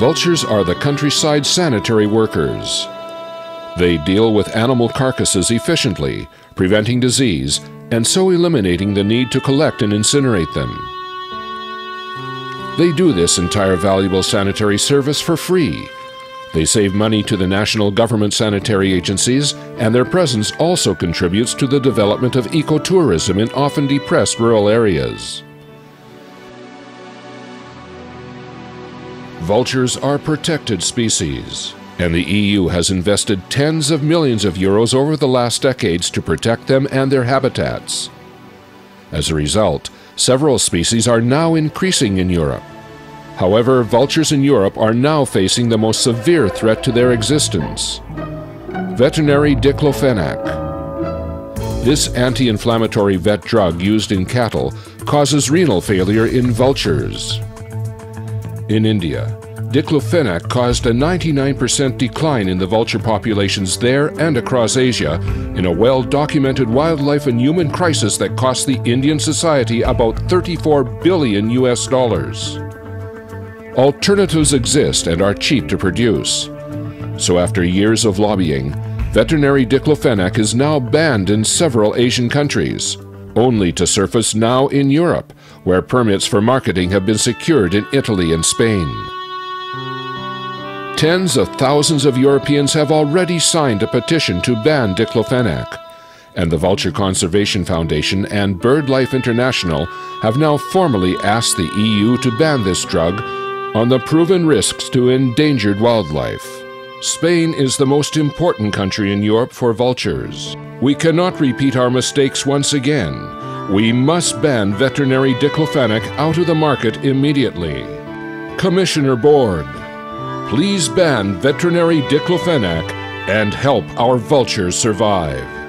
Vultures are the countryside sanitary workers. They deal with animal carcasses efficiently, preventing disease, and so eliminating the need to collect and incinerate them. They do this entire valuable sanitary service for free. They save money to the national government sanitary agencies, and their presence also contributes to the development of ecotourism in often depressed rural areas. Vultures are protected species, and the EU has invested tens of millions of euros over the last decades to protect them and their habitats. As a result, several species are now increasing in Europe. However, vultures in Europe are now facing the most severe threat to their existence veterinary diclofenac. This anti inflammatory vet drug used in cattle causes renal failure in vultures. In India, diclofenac caused a 99% decline in the vulture populations there and across Asia in a well documented wildlife and human crisis that cost the Indian society about 34 billion US dollars. Alternatives exist and are cheap to produce. So, after years of lobbying, veterinary diclofenac is now banned in several Asian countries, only to surface now in Europe where permits for marketing have been secured in Italy and Spain. Tens of thousands of Europeans have already signed a petition to ban diclofenac, and the Vulture Conservation Foundation and BirdLife International have now formally asked the EU to ban this drug on the proven risks to endangered wildlife. Spain is the most important country in Europe for vultures. We cannot repeat our mistakes once again we must ban veterinary diclofenac out of the market immediately. Commissioner Borg, please ban veterinary diclofenac and help our vultures survive.